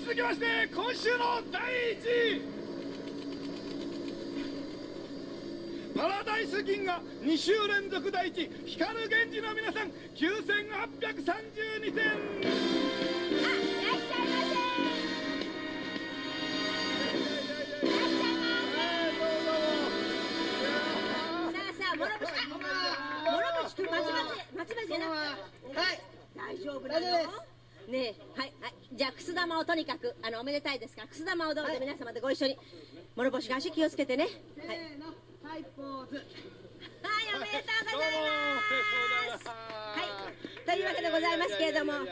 続きまして今週の第一位パラダイス銀河2週連続第一光源氏の皆さん9832点あいらっしゃいませいらっしゃいませ。さあさあ諸星あ諸星君松葉松葉じゃなくて。はい。大丈夫なのねえじゃあくす玉をとにかくあのおめでたいですか？らくす玉をどうぞ皆様でご一緒に。諸星が足気をつけてね。はい。はい、ポーズ。はい、おめでとうございます。はい、というわけでございますけれども、はい、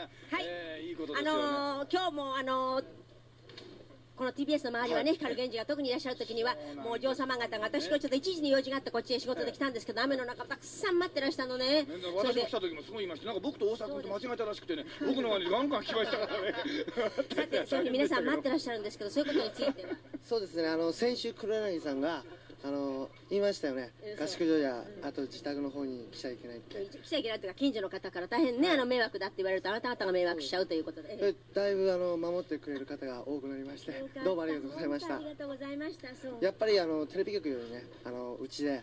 あのー今日もあのーこの TBS の周りはね、光源氏が特にいらっしゃる時には、もうお嬢様方が、私、これちょっと一時に用事があって、こっちへ仕事で来たんですけど、雨の中、たくさん待ってらしたのね。私が来た時もすごい言いました。なんか僕と大阪君と間違えたらしくてね僕の前にガンガン来ましたからね。さて、そういうふうに皆さん待ってらっしゃるんですけど、そういうことについては？そうですね。あの先週黒柳さんがあの言いましたよね。え合宿所やあと自宅の方に来ちゃいけない。って来ちゃいけないというか、近所の方から大変ね、あの迷惑だって言われると、あなた方が迷惑しちゃうということで。それだいぶあの守ってくれる方が多くなりましてどうもありがとうございました。ありがとうございました。やっぱりあのテレビ局よりねあのうちで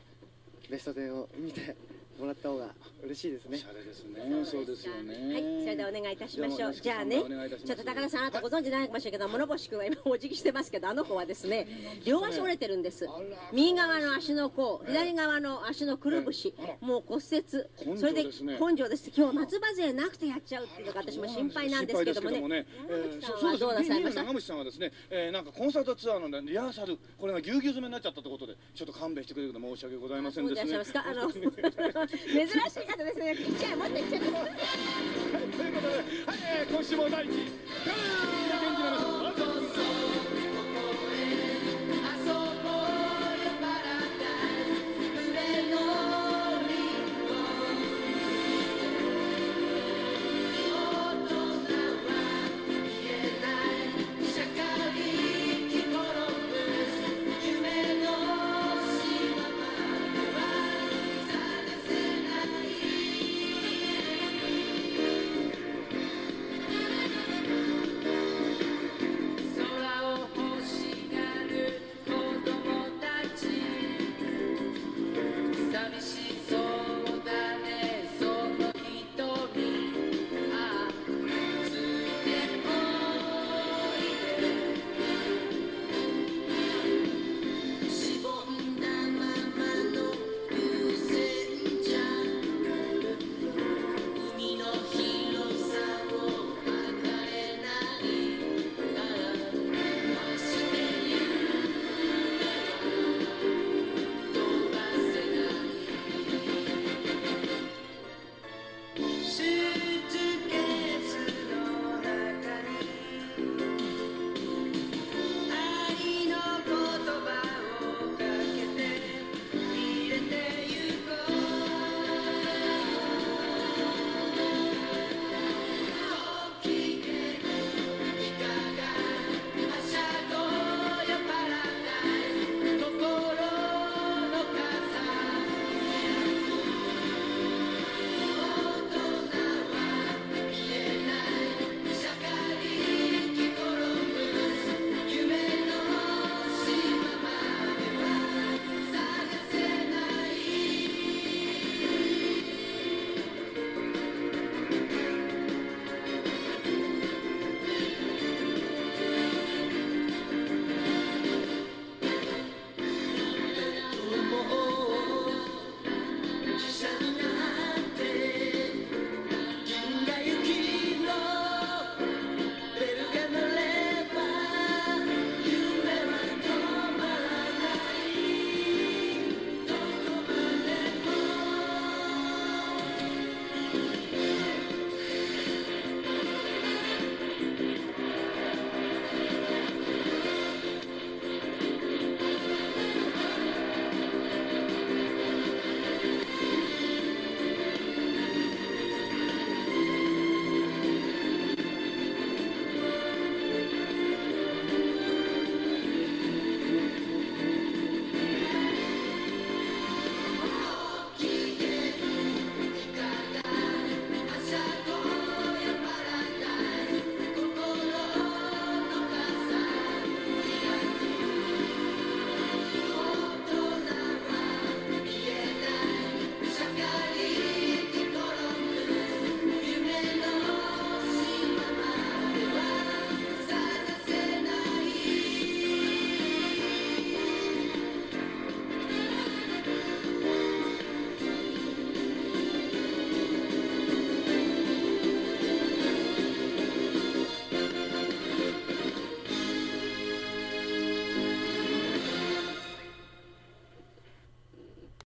ベスト10を見てもらった方が嬉しいですね。ですね。そうですよね。はい、それではお願いいたしましょう。じじゃあね、ちょっと高田さん、あなたご存知ないかもしれないけど、諸星君は今お辞儀してますけど、あの子はですね、両足折れてるんです。右側の足の甲、左側の足のくるぶしもう骨折。根それで性です。ね根性です。今日松葉勢なくてやっちゃうっていうのが私も心配なんですけどもね。えー長渕さんはどうなさいました？長渕さんはですね、えーなんかコンサートツアーのねリハーサルこれがぎゅうぎゅう詰めになっちゃったということでちょっと勘弁してくれると申し訳ございませんそうででいらっしゃいますか？あの、珍しい方ですね。